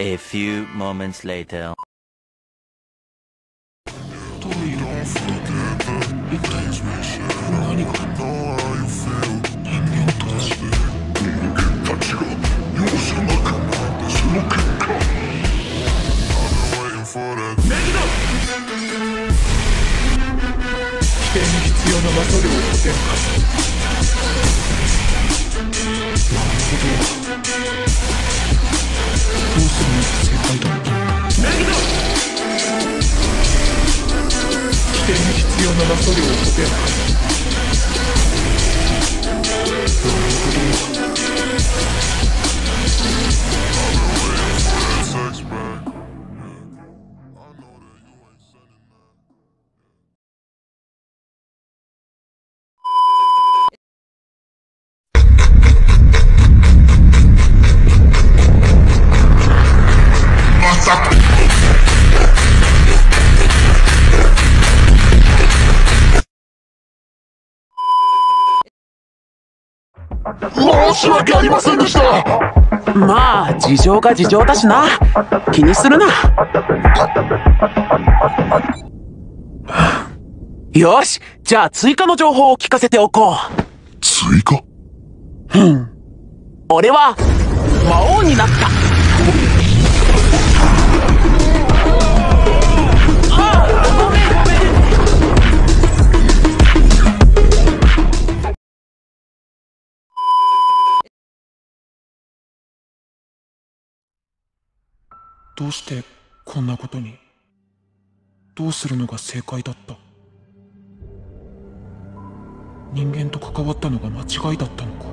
A few moments later. Don't forget the things we you feel. ネギド危険に必要な魔素量を補填なるほどどするの先輩とネギド危険に必要な魔素量を補填る。申し訳ありませんでした。まあ事情が事情だしな。気にするな。よしじゃあ追加の情報を聞かせておこう。追加？俺は魔王になったどうしてこんなことに？どうするのが正解だった？人間と関わったのが間違いだったのか？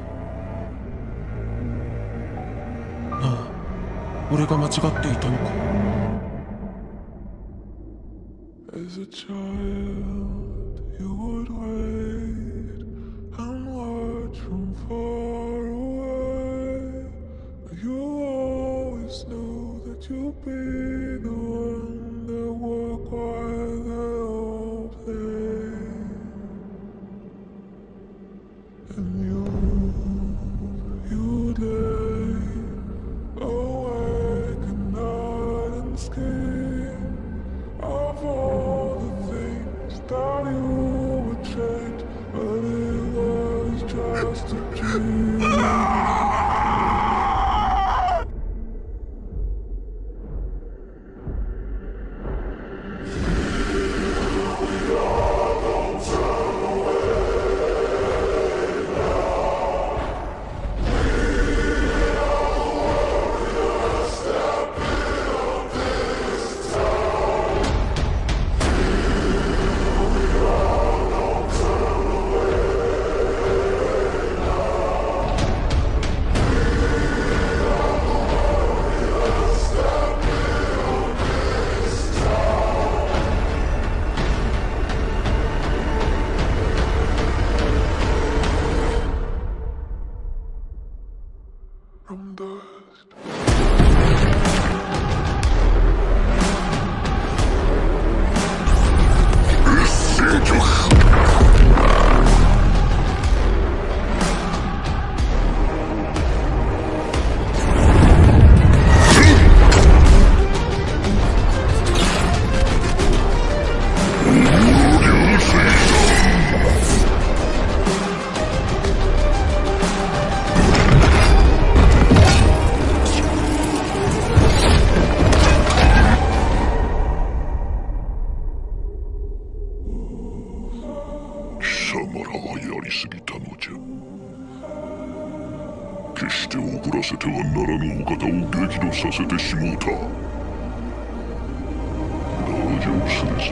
なあ俺が間違っていたのか？As a child, you would wait sky. 様らはやりすぎたのじゃ。決して怒らせてはならぬお方を激怒させてしもうた。同情するぞ。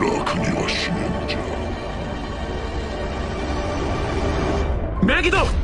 楽にはしねんじゃ。メギド「